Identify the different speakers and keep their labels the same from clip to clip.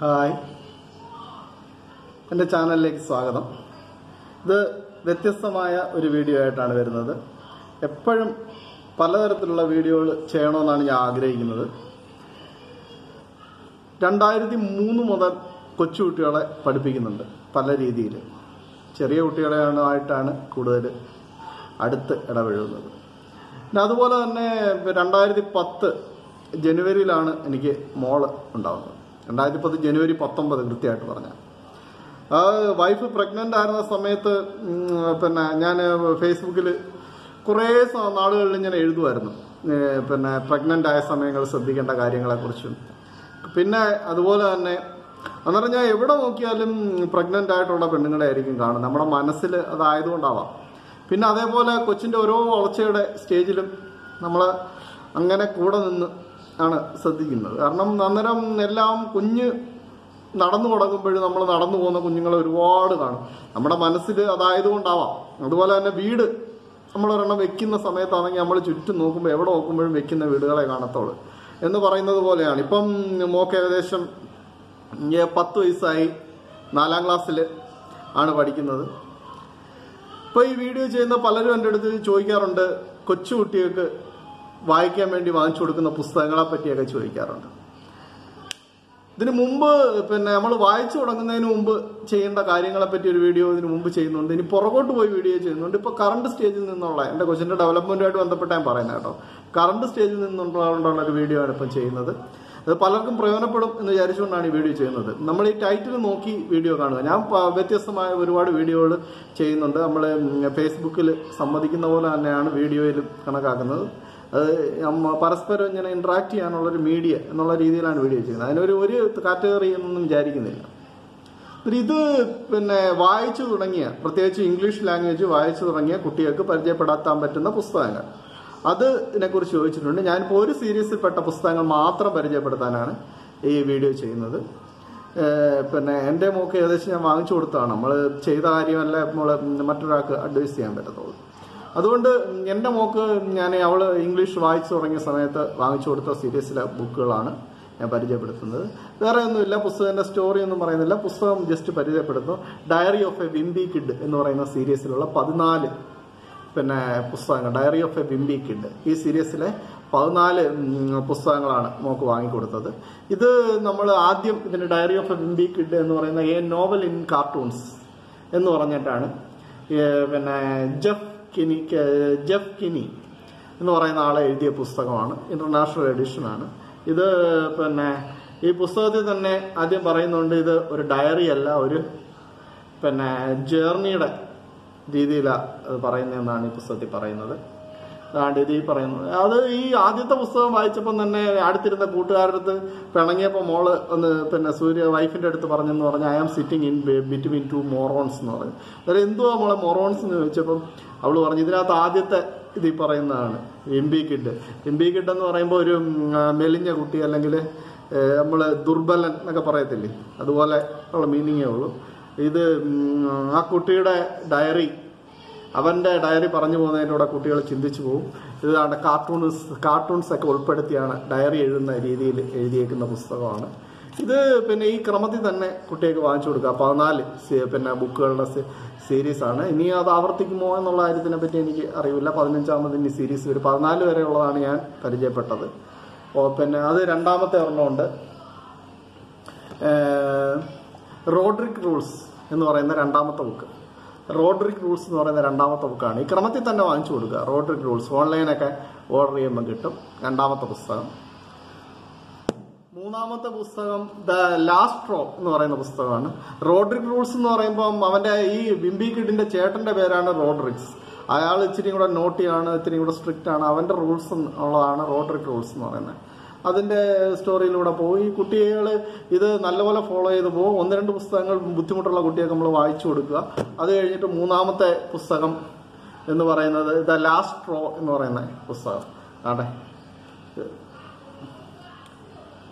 Speaker 1: Hi. എന്റെ ചാനലിലേക്ക് സ്വാഗതം. ഇത് വ്യത്യസ്തമായ ഒരു വീഡിയോ ആയിട്ടാണ് വരുന്നത്. എപ്പോഴും പലതരത്തിലുള്ള വീഡിയോകൾ ചെയ്യണമെന്നാണ് ഞാൻ ആഗ്രഹിക്കുന്നത്. രണ്ടായിരത്തി മൂന്ന് മുതൽ കൊച്ചുകുട്ടികളെ പഠിപ്പിക്കുന്നുണ്ട് പല രീതിയിൽ. ചെറിയ കുട്ടികളെയാണായിട്ടാണ് കൂടുതൽ അടുത്ത് ഇടപഴകുന്നത്. പിന്നെ അതുപോലെ തന്നെ രണ്ടായിരത്തി പത്ത് ജനുവരിയിലാണ് എനിക്ക് മോൾ ഉണ്ടാകുന്നത് രണ്ടായിരത്തി പത്ത് ജനുവരി പത്തൊമ്പത് കൃത്യമായിട്ട് പറഞ്ഞാൽ വൈഫ് പ്രഗ്നന്റ് ആയിരുന്ന സമയത്ത് പിന്നെ ഞാൻ ഫേസ്ബുക്കിൽ കുറേ നാളുകളിൽ ഇങ്ങനെ എഴുതുമായിരുന്നു പിന്നെ പ്രഗ്നന്റ് ആയ സമയങ്ങൾ ശ്രദ്ധിക്കേണ്ട കാര്യങ്ങളെക്കുറിച്ചും. പിന്നെ അതുപോലെ തന്നെ എന്ന് പറഞ്ഞാൽ എവിടെ നോക്കിയാലും പ്രഗ്നന്റ് ആയിട്ടുള്ള പെണ്ണുങ്ങളെ ആയിരിക്കും കാണുന്നത്. നമ്മുടെ മനസ്സിൽ അതായതുകൊണ്ടാവാം പിന്നെ അതേപോലെ കൊച്ചിന്റെ ഓരോ വളർച്ചയുടെ സ്റ്റേജിലും നമ്മൾ അങ്ങനെ കൂടെ നിന്ന് ആണ് ശ്രദ്ധിക്കുന്നത്. കാരണം അന്നേരം എല്ലാം കുഞ്ഞ് നടന്നു തുടങ്ങുമ്പോഴും നമ്മൾ നടന്നു പോകുന്ന കുഞ്ഞുങ്ങളെ ഒരുപാട് കാണും. നമ്മുടെ മനസ്സിൽ അതായതുകൊണ്ടാവാം. അതുപോലെ തന്നെ വീട് നമ്മളൊരെണ്ണം വെക്കുന്ന സമയത്താണെങ്കിൽ നമ്മൾ ചുറ്റും നോക്കുമ്പോൾ എവിടെ നോക്കുമ്പോഴും വെക്കുന്ന വീടുകളെ കാണത്തുള്ളൂ. എന്ന് പറയുന്നത് പോലെയാണ്. ഇപ്പം മോക്ക് ഏകദേശം പത്ത് വയസ്സായി. നാലാം ക്ലാസ്സിൽ ആണ് പഠിക്കുന്നത്. ഇപ്പോൾ ഈ വീഡിയോ ചെയ്യുന്ന പലരും എന്റെ അടുത്ത് ചോദിക്കാറുണ്ട് കൊച്ചു കുട്ടികൾക്ക് വായിക്കാൻ വേണ്ടി വാങ്ങിച്ചു കൊടുക്കുന്ന പുസ്തകങ്ങളെ പറ്റിയൊക്കെ ചോദിക്കാറുണ്ട്. ഇതിനു മുമ്പ് പിന്നെ നമ്മൾ വായിച്ചു തുടങ്ങുന്നതിന് മുമ്പ് ചെയ്യേണ്ട കാര്യങ്ങളെ പറ്റി ഒരു വീഡിയോ ഇതിനു മുമ്പ് ചെയ്യുന്നുണ്ട്. ഇനി പുറകോട്ട് പോയി വീഡിയോ ചെയ്യുന്നുണ്ട്. ഇപ്പോൾ കറണ്ട് സ്റ്റേജിൽ നിന്നുള്ള എന്റെ കൊച്ചിന്റെ ഡെവലപ്മെന്റുമായിട്ട് ബന്ധപ്പെട്ട് ഞാൻ പറയുന്നത് കേട്ടോ. കറണ്ട് സ്റ്റേജിൽ നിന്നുള്ള ഒരു വീഡിയോ ആണ് ഇപ്പം ചെയ്യുന്നത്. അത് പലർക്കും പ്രയോജനപ്പെടും എന്ന് വിചാരിച്ചുകൊണ്ടാണ് ഈ വീഡിയോ ചെയ്യുന്നത്. നമ്മൾ ഈ ടൈറ്റിൽ നോക്കി വീഡിയോ കാണുക. ഞാൻ വ്യത്യസ്തമായ ഒരുപാട് വീഡിയോകൾ ചെയ്യുന്നുണ്ട്. നമ്മൾ ഫേസ്ബുക്കിൽ സമ്മതിക്കുന്ന പോലെ തന്നെയാണ് വീഡിയോയിൽ കണക്കാക്കുന്നത്. അത് പരസ്പരം ഇങ്ങനെ ഇന്ററാക്ട് ചെയ്യാനുള്ള ഒരു മീഡിയ എന്നുള്ള രീതിയിലാണ് വീഡിയോ ചെയ്യുന്നത്. അതിനൊരു ഒരു കാറ്റഗറി എന്നൊന്നും വിചാരിക്കുന്നില്ല. ഇത് പിന്നെ വായിച്ചു തുടങ്ങിയ പ്രത്യേകിച്ച് ഇംഗ്ലീഷ് ലാംഗ്വേജ് വായിച്ചു തുടങ്ങിയ കുട്ടികൾക്ക് പരിചയപ്പെടാത്താൻ പറ്റുന്ന പുസ്തകങ്ങൾ. അത് ഇതിനെക്കുറിച്ച് ചോദിച്ചിട്ടുണ്ട്. ഞാനിപ്പോൾ ഒരു സീരീസിൽപ്പെട്ട പുസ്തകങ്ങൾ മാത്രം പരിചയപ്പെടുത്താനാണ് ഈ വീഡിയോ ചെയ്യുന്നത്. പിന്നെ എന്റെ മോക്ക് ഏകദേശം ഞാൻ വാങ്ങിച്ചു കൊടുത്തതാണ്. നമ്മൾ ചെയ്ത കാര്യമല്ല നമ്മൾ മറ്റൊരാൾക്ക് അഡ്വൈസ് ചെയ്യാൻ പറ്റത്തുള്ളൂ. അതുകൊണ്ട് എന്റെ മോക്ക് ഞാൻ അവൾ ഇംഗ്ലീഷ് വായിച്ചു തുടങ്ങിയ സമയത്ത് വാങ്ങിച്ചു കൊടുത്ത സീരീസിലെ ബുക്കുകളാണ് ഞാൻ പരിചയപ്പെടുത്തുന്നത്. വേറെ ഒന്നുമില്ല പുസ്തകത്തിന്റെ സ്റ്റോറി ഒന്നും പറയുന്നില്ല. പുസ്തകം ജസ്റ്റ് പരിചയപ്പെടുത്തുന്നു diary of a wimpy kid എന്ന് പറയുന്ന സീരീസിലുള്ള പതിനാല് പിന്നെ പുസ്തകങ്ങൾ diary of a wimpy kid ഈ സീരീസിലെ പതിനാല് പുസ്തകങ്ങളാണ് മോക്ക് വാങ്ങിക്കൊടുത്തത്. ഇത് നമ്മൾ ആദ്യം ഇതിന്റെ diary of a wimpy kid എന്ന് പറയുന്ന എ നോവൽ ഇൻ കാർട്ടൂൺസ് എന്ന് പറഞ്ഞിട്ടാണ്. പിന്നെ ജെഫ് കിനി ജെഫ് കിനി എന്ന് പറയുന്ന ആളെ എഴുതിയ പുസ്തകമാണ്. ഇന്റർനാഷണൽ ആണ്. ഇത് പിന്നെ ഈ പുസ്തകത്തിൽ തന്നെ ആദ്യം പറയുന്നുണ്ട് ഇത് ഒരു ഡയറി അല്ല ഒരു പിന്നെ ജേർണിയുടെ രീതിയിലാണ് പറയുന്നതെന്നാണ് ഈ പുസ്തകത്തിൽ പറയുന്നത്. ഇത് ഈ പറയുന്നത്. അത് ഈ ആദ്യത്തെ പുസ്തകം വായിച്ചപ്പം തന്നെ അടുത്തിരുന്ന കൂട്ടുകാരുടെ അടുത്ത് പിണങ്ങിയപ്പോൾ മോൾ ഒന്ന് പിന്നെ സൂര്യ വൈഫിന്റെ അടുത്ത് പറഞ്ഞെന്ന് പറഞ്ഞാൽ I am sitting in between two morons എന്ന് പറഞ്ഞു അതായത് എന്തുവാ മോളെ മൊറോൺസ് എന്ന് ചോദിച്ചപ്പം അവൾ പറഞ്ഞു ഇതിനകത്ത് ആദ്യത്തെ ഇത് ഈ പറയുന്നതാണ് wimpy kid wimpy kid എന്ന് പറയുമ്പോൾ ഒരു മെലിഞ്ഞ കുട്ടി അല്ലെങ്കിൽ നമ്മൾ ദുർബലൻ എന്നൊക്കെ പറയത്തില്ലേ? അതുപോലെ ഉള്ള മീനിങ്ങേ ഉള്ളൂ. ഇത് ആ കുട്ടിയുടെ ഡയറി അവന്റെ ഡയറി പറഞ്ഞു പോകുന്നതിലൂടെ കുട്ടികൾ ചിന്തിച്ചു പോകും. ഇതാണ് കാർട്ടൂൺസ് കാർട്ടൂൺസ് ഒക്കെ ഉൾപ്പെടുത്തിയാണ് ഡയറി എഴുതുന്ന രീതിയിൽ എഴുതിയേക്കുന്ന പുസ്തകമാണ്. ഇത് പിന്നെ ഈ ക്രമത്തിൽ തന്നെ കുട്ടികൾക്ക് വാങ്ങിച്ചു കൊടുക്കുക. പതിനാല് പിന്നെ ബുക്കുകളുടെ സീരീസ് ആണ്. ഇനി അത് ആവർത്തിക്കുമോ എന്നുള്ള കാര്യത്തിനെ പറ്റി എനിക്ക് അറിയില്ല പതിനഞ്ചാമത് ഇനി സീരീസ് ഒരു പതിനാല് വരെ ഉള്ളതാണ് ഞാൻ പരിചയപ്പെട്ടത്. ഓ പിന്നെ അത് രണ്ടാമത്തെ ഒരെണ്ണമുണ്ട്. റോഡ്രിക് റൂൾസ് എന്ന് പറയുന്ന രണ്ടാമത്തെ ബുക്ക്. റോഡ്രിക് റൂൾസ് എന്ന് പറയുന്ന രണ്ടാമത്തെ ബുക്കാണ് ഈ ക്രമത്തിൽ തന്നെ വാങ്ങിച്ചു കൊടുക്കുക. Roderick rules. ഓൺലൈനൊക്കെ ഓർഡർ ചെയ്യുമ്പോൾ കിട്ടും. രണ്ടാമത്തെ പുസ്തകം. മൂന്നാമത്തെ പുസ്തകം ദ ലാസ്റ്റ് റോ എന്ന് പറയുന്ന പുസ്തകമാണ്. റോഡ്രിക് റൂൾസ് എന്ന് പറയുമ്പം അവന്റെ ഈ ബിംബി കിഡിന്റെ ചേട്ടന്റെ പേരാണ് റോഡ്രിക്സ്. അയാൾ ഇച്ചിരി കൂടെ നോട്ടിയാണ് ഇത്തിരി കൂടെ സ്ട്രിക്റ്റ് ആണ് അവന്റെ റൂൾസ് ഉള്ളതാണ് റോഡ്രിക് റൂൾസ് എന്ന് പറയുന്നത്. അതിന്റെ സ്റ്റോറിയിലൂടെ പോകും ഈ കുട്ടികൾ ഇത് നല്ലപോലെ ഫോളോ ചെയ്ത് പോകും. ഒന്ന് രണ്ട് പുസ്തകങ്ങൾ ബുദ്ധിമുട്ടുള്ള കുട്ടികൾക്ക് നമ്മൾ വായിച്ചു കൊടുക്കുക. അത് കഴിഞ്ഞിട്ട് മൂന്നാമത്തെ പുസ്തകം എന്ന് പറയുന്നത് ദ ലാസ്റ്റ് പ്രോ എന്ന് പറയുന്ന പുസ്തകം. ആട്ടെ.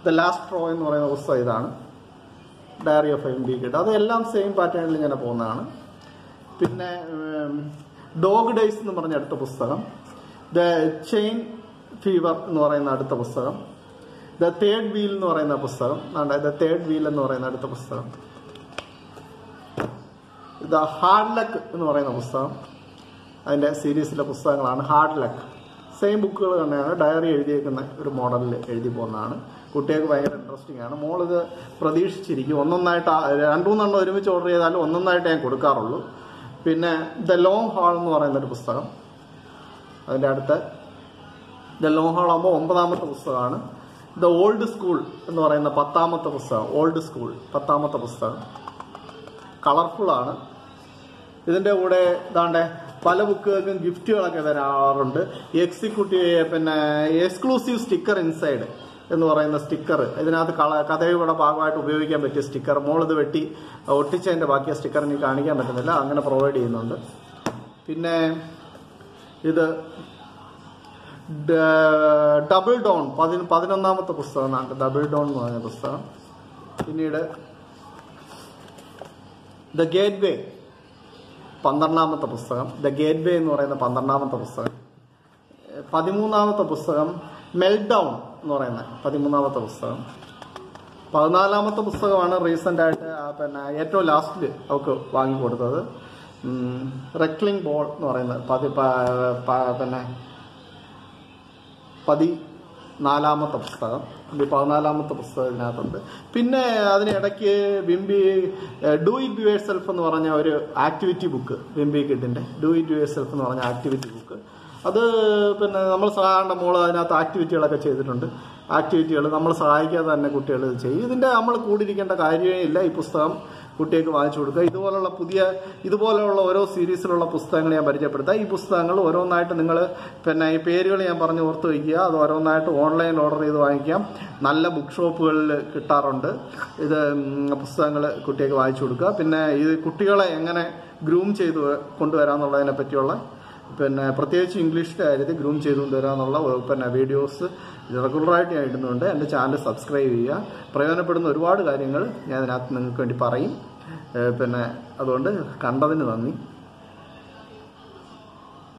Speaker 1: ദ ലാസ്റ്റ് പ്രോ എന്ന് പറയുന്ന പുസ്തകം ഇതാണ്. ഡയറി ഓഫ് എം ബി കിട്ട് അതെല്ലാം സെയിം പാറ്റേണിൽ ഇങ്ങനെ പോകുന്നതാണ്. പിന്നെ ഡോഗ് ഡേയ്സ് എന്ന് പറഞ്ഞ അടുത്ത പുസ്തകം. ദ ചെയിൻ ഫീവർ എന്ന് പറയുന്ന അടുത്ത പുസ്തകം. ദ തേർഡ് വീൽ എന്ന് പറയുന്ന പുസ്തകം. ദ തേർഡ് വീൽ എന്ന് പറയുന്ന അടുത്ത പുസ്തകം. ദ ഹാർഡ് ലക്ക് എന്ന് പറയുന്ന പുസ്തകം. അതിന്റെ സീരീസിലെ പുസ്തകങ്ങളാണ് ഹാർഡ് ലക്ക് സെയിം ബുക്കുകൾ തന്നെയാണ് ഡയറി എഴുതിയേക്കുന്ന ഒരു മോഡലിൽ എഴുതി പോകുന്നതാണ്. കുട്ടികൾക്ക് ഭയങ്കര ഇൻട്രസ്റ്റിംഗ് ആണ്. മോളിത് പ്രതീക്ഷിച്ചിരിക്കും. ഒന്നൊന്നായിട്ട് രണ്ടുമൂന്നെണ്ണം രണ്ടു മൂന്നെണ്ണം ഒരുമിച്ച് ഓർഡർ ചെയ്താലും ഒന്നൊന്നായിട്ട് ഞാൻ കൊടുക്കാറുള്ളൂ. പിന്നെ ദ ലോങ് ഹാൾ എന്ന് പറയുന്ന ഒരു പുസ്തകം. അതിന്റെ അടുത്ത് ദ ലോങ് ഹാൾ ആകുമ്പോൾ ഒമ്പതാമത്തെ പുസ്തകമാണ്. ദ ഓൾഡ് സ്കൂൾ എന്ന് പറയുന്ന പത്താമത്തെ പുസ്തകം ഓൾഡ് സ്കൂൾ പത്താമത്തെ പുസ്തകം. കളർഫുള്ളാണ് ഇതിന്റെ കൂടെ ഇതാണ്ട് പല ബുക്കുകൾക്കും ഗിഫ്റ്റുകളൊക്കെ തരാറുണ്ട്. എക്സിക്യൂട്ടീവ് പിന്നെ എക്സ്ക്ലൂസീവ് സ്റ്റിക്കർ ഇൻസൈഡ് എന്ന് പറയുന്ന സ്റ്റിക്കർ ഇതിനകത്ത് കള കഥയുടെ ഭാഗമായിട്ട് ഉപയോഗിക്കാൻ പറ്റിയ സ്റ്റിക്കർ മോളിത് വെട്ടി ഒട്ടിച്ചതിന്റെ ബാക്കി സ്റ്റിക്കർ എനിക്ക് കാണിക്കാൻ പറ്റുന്നില്ല. അങ്ങനെ പ്രൊവൈഡ് ചെയ്യുന്നുണ്ട്. പിന്നെ ഇത് ഡബിൾ ഡോൺ പതി പതിനൊന്നാമത്തെ പുസ്തകമാണ് ഡബിൾ ഡോൺ എന്ന് പറഞ്ഞ പുസ്തകം. പിന്നീട് ദ ഗേറ്റ് വേ പന്ത്രണ്ടാമത്തെ പുസ്തകം. ദ ഗേറ്റ് വേ എന്ന് പറയുന്ന പന്ത്രണ്ടാമത്തെ പുസ്തകം. പതിമൂന്നാമത്തെ പുസ്തകം മെൽഡൗൺ എന്ന് പറയുന്ന പതിമൂന്നാമത്തെ പുസ്തകം. പതിനാലാമത്തെ പുസ്തകമാണ് റീസെന്റ് ആയിട്ട് പിന്നെ ഏറ്റവും ലാസ്റ്റിൽ അവൾക്ക് വാങ്ങിക്കൊടുത്തത്. റെക്ലിംഗ് ബോൾ എന്ന് പറയുന്നത് പതി പിന്നെ പതി നാലാമത്തെ പുസ്തകം പതിനാലാമത്തെ പുസ്തകം ഇതിനകത്തുണ്ട്. പിന്നെ അതിനിടയ്ക്ക് Bimbi do it your self എന്ന് പറഞ്ഞ ഒരു ആക്ടിവിറ്റി ബുക്ക് ബിംബി കിഡിന്റെ ഡു ഇറ്റ് യുവർ സെൽഫ് എന്ന് പറഞ്ഞ ആക്ടിവിറ്റി ബുക്ക്. അത് പിന്നെ നമ്മൾ സാധാരണ മോൾ അതിനകത്ത് ആക്ടിവിറ്റികളൊക്കെ ചെയ്തിട്ടുണ്ട്. ആക്ടിവിറ്റികൾ നമ്മൾ സഹായിക്കാതെ തന്നെ കുട്ടികൾ ചെയ്യും. ഇതിന്റെ നമ്മൾ കൂടിയിരിക്കേണ്ട കാര്യമേ ഇല്ല ഈ പുസ്തകം. കുട്ടികൾക്ക് വാങ്ങിച്ചു കൊടുക്കുക. ഇതുപോലുള്ള പുതിയ ഇതുപോലെയുള്ള ഓരോ സീരീസിലുള്ള പുസ്തകങ്ങൾ ഞാൻ പരിചയപ്പെടുത്താം. ഈ പുസ്തകങ്ങൾ ഓരോന്നായിട്ട് നിങ്ങൾ പിന്നെ ഈ പേരുകൾ ഞാൻ പറഞ്ഞ് ഓർത്ത് വയ്ക്കുക. അത് ഓരോന്നായിട്ട് ഓൺലൈൻ ഓർഡർ ചെയ്ത് വാങ്ങിക്കാം. നല്ല ബുക്ക് ഷോപ്പുകളിൽ കിട്ടാറുണ്ട്. ഇത് പുസ്തകങ്ങൾ കുട്ടികൾക്ക് വാങ്ങിച്ചു കൊടുക്കുക. പിന്നെ ഇത് കുട്ടികളെ എങ്ങനെ ഗ്രൂം ചെയ്ത് കൊണ്ടുവരാമെന്നുള്ളതിനെ പറ്റിയുള്ള പിന്നെ പ്രത്യേകിച്ച് ഇംഗ്ലീഷിന്റെ കാര്യത്തിൽ ഗ്രൂം ചെയ്തു കൊണ്ടുവരാന്നുള്ള പിന്നെ വീഡിയോസ് റെഗുലറായിട്ട് ഞാൻ ഇടുന്നുണ്ട്. എന്റെ ചാനൽ സബ്സ്ക്രൈബ് ചെയ്യുക. പ്രയോജനപ്പെടുന്ന ഒരുപാട് കാര്യങ്ങൾ ഞാൻ അതിനകത്ത് നിങ്ങൾക്ക് വേണ്ടി പറയും. പിന്നെ അതുകൊണ്ട് കണ്ടതിന് നന്ദി.